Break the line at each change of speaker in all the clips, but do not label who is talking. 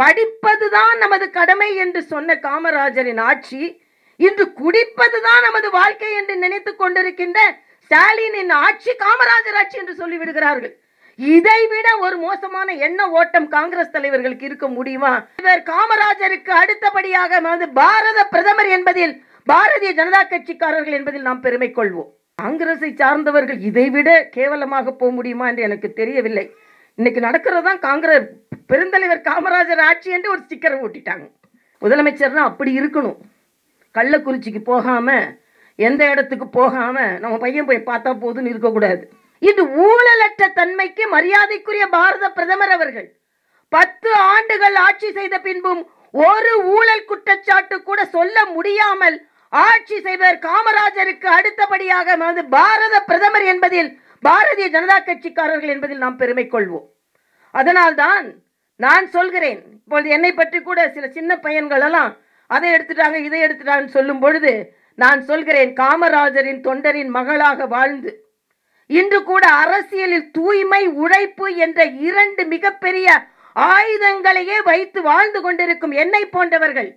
படிப்பதுதான் நமது கடமை என்று சொன்ன காமராஜரின் ஆட்சி இன்று குடிப்பதுதான் நமது வாழ்க்கை என்று நினைத்துக் கொண்டிருக்கின்ற ஸ்டாலினின் ஆட்சி காமராஜர் ஆட்சி என்று சொல்லிவிடுகிறார்கள். இதை விட ஒரு மோசமான எண்ண ஓட்டம் காங்கிரஸ் தலைவர்களுக்கு இருக்க முடியுமா? இவர் காமராஜருக்கு அடுத்தபடியாக பாரத பிரதமர் என்பதில் பாரதிய ஜனதா கட்சிக்காரர்கள் என்பதில் நாம் பெருமை கொள்வோம். காங்கிரஸை சார்ந்தவர்கள் இதைவிட கேவலமாக போக முடியுமா என்று எனக்கு தெரியவில்லை. இன்னைக்கு நடக்கிறதான் காங்கிரஸ். பெருந்தலைவர் காமராஜர் ஆட்சி என்று ஒரு ஸ்டிக்கரை ஓட்டிட்டாங்க முதலமைச்சர்னா அப்படி இருக்கணும். கள்ளக்குறிச்சிக்கு போகாமல் எந்த இடத்துக்கு போகாமல் நம்ம பையன் போய் பார்த்தா போதுன்னு இருக்கக்கூடாது. இது ஊழலற்ற தன்மைக்கு மரியாதைக்குரிய பாரத பிரதமர் அவர்கள். பத்து ஆண்டுகள் ஆட்சி செய்த பின்பும் ஒரு ஊழல் குற்றச்சாட்டு கூட சொல்ல முடியாமல் ஆட்சி செய்வர் காமராஜருக்கு அடுத்தபடியாக வந்து பாரத பிரதமர் என்பதில் பாரதிய ஜனதா கட்சிக்காரர்கள் என்பதில் நாம் பெருமை கொள்வோம். அதனால்தான் நான் சொல்கிறேன். இப்பொழுது என்னை பற்றி கூட சில சின்ன பையன்கள் எல்லாம் அதை எடுத்துட்டாங்க இதை எடுத்துட்டாங்கன்னு சொல்லும் பொழுது நான் சொல்கிறேன் காமராஜரின் தொண்டரின் மகளாக வாழ்ந்து இன்று கூட அரசியலில் தூய்மை உழைப்பு என்ற இரண்டு மிகப்பெரிய ஆயுதங்களையே வைத்து வாழ்ந்து கொண்டிருக்கும் என்னை போன்றவர்கள்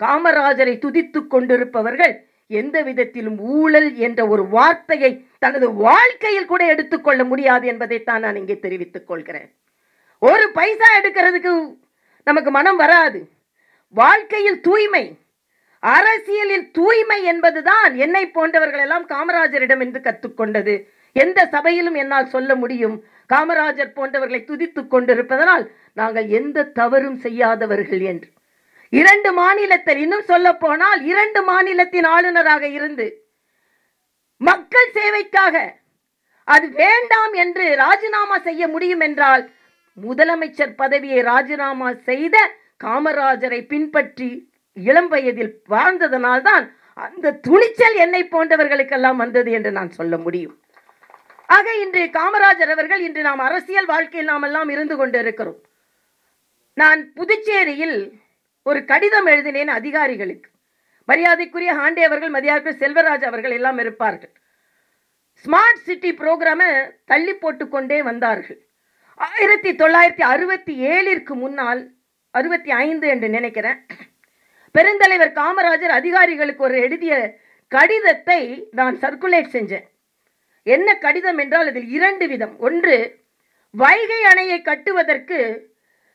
காமராஜரை துதித்து கொண்டிருப்பவர்கள் எந்த விதத்திலும் ஊழல் என்ற ஒரு வார்த்தையை தனது வாழ்க்கையில் கூட எடுத்துக்கொள்ள முடியாது என்பதைத்தான் நான் இங்கே தெரிவித்துக் கொள்கிறேன். ஒரு பைசா எடுக்கிறதுக்கு நமக்கு மனம் வராது. வாழ்க்கையில் தூய்மை அரசியலில் தூய்மை என்பதுதான் என்னை போன்றவர்கள் எல்லாம் காமராஜரிடம் என்று கற்றுக்கொண்டது எந்த சபையிலும் என்னால் சொல்ல முடியும். காமராஜர் போன்றவர்களை துதித்துக் கொண்டிருப்பதனால் நாங்கள் எந்த தவறும் செய்யாதவர்கள் என்று. இரண்டு மாநிலத்தில் இன்னும் சொல்ல போனால் இரண்டு மாநிலத்தின் ஆளுநராக இருந்து மக்கள் சேவைக்காக அது வேண்டாம் என்று ராஜினாமா செய்ய முடியும் என்றால் முதலமைச்சர் பதவியை ராஜினாமா செய்த காமராஜரை பின்பற்றி இளம் வயதில் வாழ்ந்ததனால்தான் அந்த துணிச்சல் என்னை போன்றவர்களுக்கெல்லாம் வந்தது என்று நான் சொல்ல முடியும். ஆக இன்று காமராஜர் அவர்கள் இன்று நாம் அரசியல் வாழ்க்கையில் நாம் எல்லாம் இருந்து கொண்டிருக்கிறோம். நான் புதுச்சேரியில் ஒரு கடிதம் எழுதினேன் அதிகாரிகளுக்கு. மரியாதைக்குரிய ஹாண்டே அவர்கள் மரியாதைக்குரிய செல்வராஜ் அவர்கள் எல்லாம் இருப்பார்கள். ஸ்மார்ட் சிட்டி ப்ரோக்ராமை தள்ளி போட்டுக்கொண்டே வந்தார்கள். ஆயிரத்தி தொள்ளாயிரத்தி அறுபத்தி ஏழிற்கு முன்னால் அறுபத்தி ஐந்து என்று நினைக்கிறேன் பெருந்தலைவர் காமராஜர் அதிகாரிகளுக்கு ஒரு எழுதிய கடிதத்தை நான் சர்க்குலேட் செஞ்சேன். என்ன கடிதம் என்றால் அதில் இரண்டு விதம். ஒன்று வைகை அணையை கட்டுவதற்கு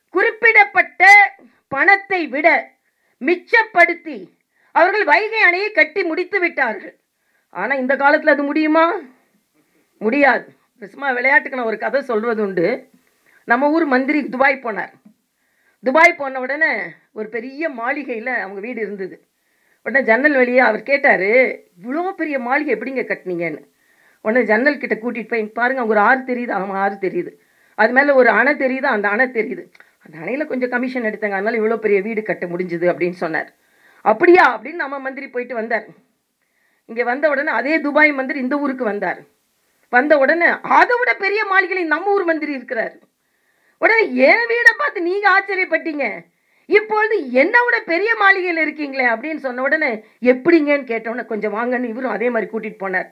குறிப்பிடப்பட்ட பணத்தை விட மிச்சப்படுத்தி அவர்கள் வைகை அணையை கட்டி முடித்து விட்டார்கள். ஆனால் இந்த காலத்தில் அது முடியுமா? முடியாது. சும்மா விளையாட்டுக்கு நான் ஒரு கதை சொல்வது உண்டு நம்ம ஊர் மந்திரி துபாய் போனார். துபாய் போன உடனே ஒரு பெரிய மாளிகையில் அவங்க வீடு இருந்தது. உடனே ஜன்னல் வழியாக அவர் கேட்டார் இவ்வளோ பெரிய மாளிகை எப்படிங்க கட்டினீங்கன்னு? உடனே ஜன்னல் கிட்ட கூட்டிகிட்டு போய் பாருங்கள் அவங்க ஒரு ஆறு தெரியுது. ஆமாம் ஆறு தெரியுது. அது மேலே ஒரு அணை தெரியுது அந்த அணை தெரியுது. அந்த அணையில் கொஞ்சம் கமிஷன் எடுத்தாங்க அதனால் இவ்வளோ பெரிய வீடு கட்ட முடிஞ்சுது அப்படின்னு சொன்னார். அப்படியா? அப்படின்னு நம்ம மந்திரி போயிட்டு வந்தார். இங்கே வந்த உடனே அதே துபாய் மந்திரி இந்த ஊருக்கு வந்தார். வந்த உடனே அதை விட பெரிய மாளிகையில் நம்ம ஊர் மந்திரி இருக்கிறார். உடனே என் வீடை பார்த்து நீங்க ஆச்சரியப்பட்டீங்க. இப்பொழுது என்னோட பெரிய மாளிகையில் இருக்கீங்களே அப்படின்னு சொன்ன உடனே எப்படிங்கன்னு கேட்டோன்னே கொஞ்சம் வாங்கன்னு இவரும் அதே மாதிரி கூட்டிட்டு போனார்.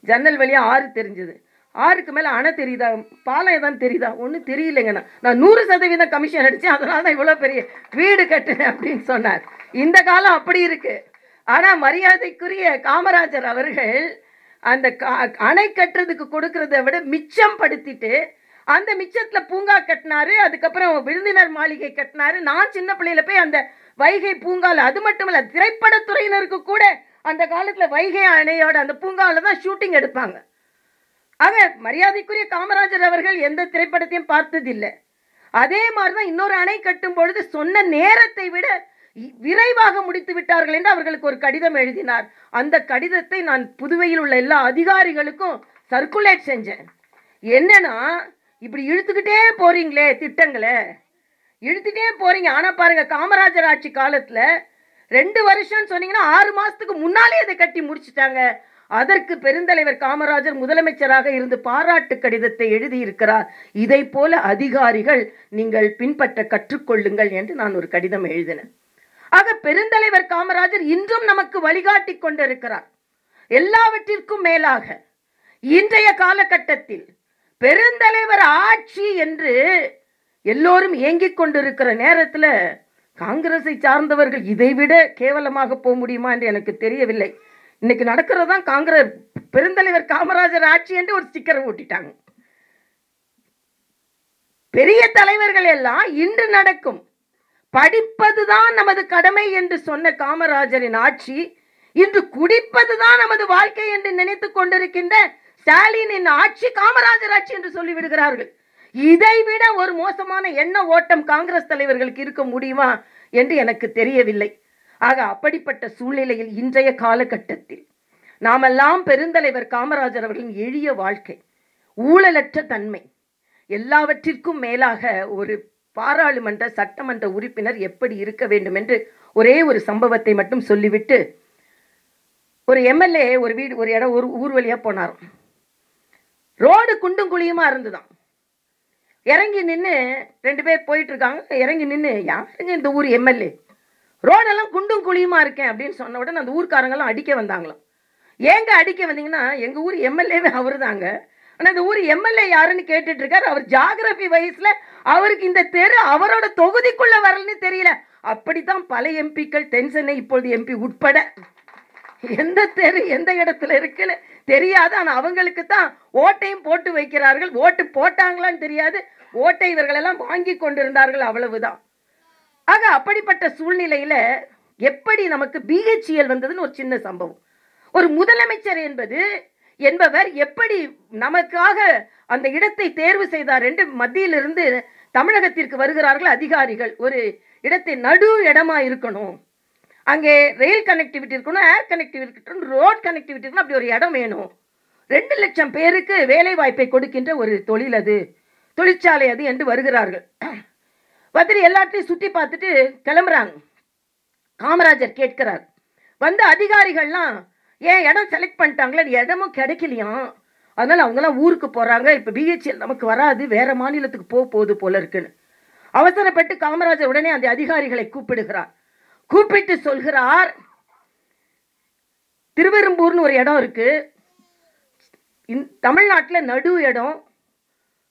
ஜன்னல் வழியாக ஆறு தெரிஞ்சது. ஆறுக்கு மேலே அணை தெரியுதா? பாலம் ஏதாவது தெரியுதா? ஒன்றும் தெரியலைங்கண்ணா. நான் நூறு சதவீதம் கமிஷன் அடித்தேன் அதனால தான் இவ்வளோ பெரிய வீடு கட்டினேன் அப்படின்னு சொன்னார். இந்த காலம் அப்படி இருக்கு. ஆனால் மரியாதைக்குரிய காமராஜர் அவர்கள் அந்த கா- அணை கட்டுறதுக்கு கொடுக்கறத விட மிச்சம் படுத்திட்டு அந்த மிச்சத்துல பூங்கா கட்டினாரு அதுக்கப்புறம் விருந்தினர் மாளிகை கட்டினாரு. நான் சின்ன பிள்ளையில போய் அந்த வைகை பூங்கால அது மட்டும் இல்ல திரைப்படத்துறையினருக்கு கூட அந்த காலத்துல வைகை அணையோட அந்த பூங்காவில் தான் ஷூட்டிங் எடுப்பாங்க. ஆக மரியாதைக்குரிய காமராஜர் அவர்கள் எந்த திரைப்படத்தையும் பார்த்ததில்லை. அதே மாதிரி தான் இன்னொரு அணை கட்டும் பொழுது சொன்ன நேரத்தை விட இ- விரைவாக முடித்து விட்டார்கள் என்று அவர்களுக்கு ஒரு கடிதம் எழுதினார். அந்த கடிதத்தை நான் புதுவையில் உள்ள எல்லா அதிகாரிகளுக்கும் சர்க்குலேட் செஞ்சேன். என்னன்னா இப்படி இழுத்துக்கிட்டே போறீங்களே திட்டங்களை. இழுத்துட்டே போறீங்க. ஆனா பாருங்க காமராஜர் ஆட்சி காலத்துல ரெண்டு வருஷம் சொன்னீங்கன்னா ஆறு மாசத்துக்கு முன்னாலே அதை கட்டி முடிச்சிட்டாங்க. அதற்கு பெருந்தலைவர் காமராஜர் முதலமைச்சராக இருந்து பாராட்டு கடிதத்தை எழுதியிருக்கிறார். இதை போல அதிகாரிகள் நீங்கள் பின்பற்ற கற்றுக்கொள்ளுங்கள் என்று நான் ஒரு கடிதம் எழுதினேன். ஆக பெருந்தலைவர் காமராஜர் இன்றும் நமக்கு வழிகாட்டி கொண்டிருக்கிறார். எல்லாவற்றிற்கும் மேலாக இன்றைய காலகட்டத்தில் பெருந்தலைவர் ஆட்சி என்று எல்லோரும் ஏங்கிக் கொண்டிருக்கிற நேரத்தில் காங்கிரஸை சார்ந்தவர்கள் இதைவிட கேவலமாக போக முடியுமா என்று எனக்கு தெரியவில்லை. இன்னைக்கு நடக்கிறதான் காங்கிரஸ் பெருந்தலைவர் காமராஜர் ஆட்சி என்று ஒரு ஸ்டிக்கரை ஓட்டிட்டாங்க பெரிய தலைவர்கள் எல்லாம் இன்று நடக்கும். படிப்பதுதான் நமது கடமை என்று சொன்ன காமராஜரின் ஆட்சி இன்று குடிப்பதுதான் நமது வாழ்க்கை என்று நினைத்து கொண்டிருக்கின்ற ஸ்டாலினின் ஆட்சி காமராஜர் ஆட்சி என்று சொல்லிவிடுகிறார்கள் இதை இதைவிட ஒரு மோசமான எண்ண ஓட்டம் காங்கிரஸ் தலைவர்களுக்கு இருக்க முடியுமா என்று எனக்கு தெரியவில்லை. ஆக அப்படிப்பட்ட சூழ்நிலையில் இன்றைய காலகட்டத்தில் நாமெல்லாம் பெருந்தலைவர் காமராஜர் அவர்களின் எளிய வாழ்க்கை ஊழலற்ற தன்மை எல்லாவற்றிற்கும் மேலாக ஒரு பாராளுமன்ற சட்டமன்ற உறுப்பினர் எப்படி இருக்க வேண்டும் என்று ஒரே ஒரு சம்பவத்தை மட்டும் சொல்லிவிட்டு ஒரு எம்எல்ஏ ஒரு வீடு ஒரு இடம் ஒரு ஊர் வழியாக போனாராம். ரோடு குண்டும் குழியுமா இருந்துதான். இறங்கி நின்று ரெண்டு பேர் போயிட்டு இருக்காங்க இறங்கி நின்று யாருங்க இந்த ஊர் எம்எல்ஏ? ரோடெல்லாம் குண்டும் குழியுமா இருக்கேன் அப்படின்னு சொன்ன உடனே அந்த ஊர்க்காரங்கெல்லாம் அடிக்க வந்தாங்களாம். ஏங்க அடிக்க வந்தீங்கன்னா எங்க ஊர் எம்எல்ஏவே அவரு தாங்க ஆனா இந்த ஊர் எம்எல்ஏ யாருன்னு கேட்டுட்டு இருக்காரு அவர் ஜாகிரபி வயசுல அவருக்கு இந்த தெரு அவரோட தொகுதிக்குள்ள வரலன்னு தெரியல. அப்படித்தான் பல எம்பிக்கள் தென் சென்னை இப்பொழுது எம்பி உட்பட. எந்த தெரு எந்த இடத்துல இருக்குன்னு தெரியாது. ஆனால் அவங்களுக்கு தான் ஓட்டையும் போட்டு வைக்கிறார்கள். ஓட்டு போட்டாங்களான்னு தெரியாது. ஓட்டை இவர்களெல்லாம் வாங்கி கொண்டிருந்தார்கள் அவ்வளவுதான். ஆக அப்படிப்பட்ட சூழ்நிலையில எப்படி நமக்கு பிஹெச்இஎல் வந்ததுன்னு ஒரு சின்ன சம்பவம். ஒரு முதலமைச்சர் என்பது என்பவர் எப்படி நமக்காக அந்த இடத்தை தேர்வு செய்தார் என்று மத்தியிலிருந்து தமிழகத்திற்கு வருகிறார்கள் அதிகாரிகள். ஒரு இடத்தை நடு இடமா இருக்கணும். அங்கே ரயில் கனெக்டிவிட்டி இருக்கணும் ஏர் கனெக்டிவிட்டி இருக்கணும் ரோட் கனெக்டிவிட்டி இருக்கணும் அப்படி ஒரு இடம் வேணும். ரெண்டு லட்சம் பேருக்கு வேலை வாய்ப்பை கொடுக்கின்ற ஒரு தொழில் அது. தொழிற்சாலை அது என்று வருகிறார்கள். வந்துட்டு எல்லாத்தையும் சுற்றி பார்த்துட்டு கிளம்புறாங்க. காமராஜர் கேட்கிறார். வந்த அதிகாரிகள்லாம் ஏன் இடம் செலக்ட் பண்ணிட்டாங்களே? இடமும் கிடைக்கலையாம் அதனால் அவங்கெல்லாம் ஊருக்கு போகிறாங்க இப்போ பிஹெச்எல் நமக்கு வராது. வேறு மாநிலத்துக்கு போக போகுது போல இருக்குன்னு. அவசரப்பட்டு காமராஜர் உடனே அந்த அதிகாரிகளை கூப்பிடுகிறார். கூப்பிட்டு சொல்கிறார். திருவெரும்பூர்னு ஒரு இடம் இருக்கு. இந் தமிழ்நாட்டில் நடு இடம்.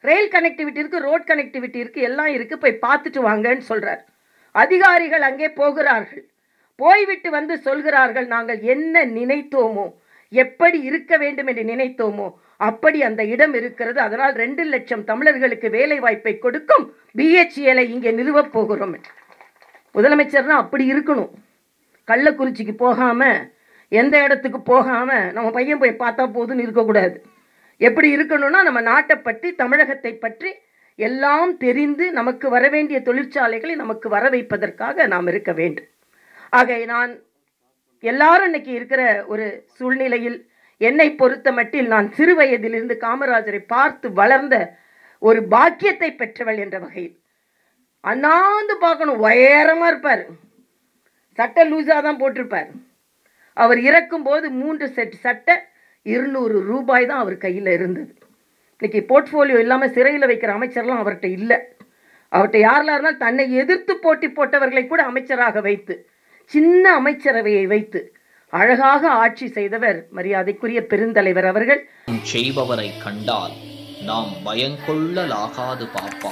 ரயில் கனெக்டிவிட்டி இருக்கு ரோட் கனெக்டிவிட்டி இருக்கு எல்லாம் இருக்கு. போய் பார்த்துட்டு வாங்கன்னு சொல்றார். அதிகாரிகள் அங்கே போகிறார்கள். போய்விட்டு வந்து சொல்கிறார்கள் நாங்கள் என்ன நினைத்தோமோ எப்படி இருக்க வேண்டும் என்று நினைத்தோமோ அப்படி அந்த இடம் இருக்கிறது. அதனால் ரெண்டு லட்சம் தமிழர்களுக்கு வேலை வாய்ப்பை கொடுக்கும் பிஹெச்ஏலை இங்கே நிறுவப் போகிறோம். என்று. முதலமைச்சர்னா அப்படி இருக்கணும். கள்ளக்குறிச்சிக்கு போகாமல் எந்த இடத்துக்கு போகாமல் நம்ம பையன் போய் பார்த்தா போதுன்னு இருக்கக்கூடாது. எப்படி இருக்கணும்னா நம்ம நாட்டை பற்றி தமிழகத்தை பற்றி எல்லாம் தெரிந்து நமக்கு வர வேண்டிய தொழிற்சாலைகளை நமக்கு வர வைப்பதற்காக நாம் இருக்க வேண்டும். ஆக நான் எல்லாரும் இன்னைக்கு இருக்கிற ஒரு சூழ்நிலையில் என்னை பொறுத்த மட்டில் நான் சிறு வயதிலிருந்து காமராஜரை பார்த்து வளர்ந்த ஒரு பாக்கியத்தை பெற்றவள் என்ற வகையில் அண்ணாந்து பார்க்கணும். உயரமாக இருப்பார். சட்டை லூஸாக தான் போட்டிருப்பார். அவர் இறக்கும்போது மூன்று செட் சட்டை இருநூறு ரூபாய் தான் அவர் கையில் இருந்தது. இன்னைக்கு போர்ட்ஃபோலியோ இல்லாமல் சிறையில் வைக்கிற அமைச்சர்லாம் அவர்கிட்ட இல்லை. அவர்கிட்ட யாரெல்லாம் இருந்தால் தன்னை எதிர்த்து போட்டி போட்டவர்களை கூட அமைச்சராக வைத்து சின்ன அமைச்சரவையை வைத்து அழகாக ஆட்சி செய்தவர் மரியாதைக்குரிய பெருந்தலைவர் அவர்கள்.
செய்பவரை கண்டால் நாம் பயங்கொள்ளலாகாது பாப்பா.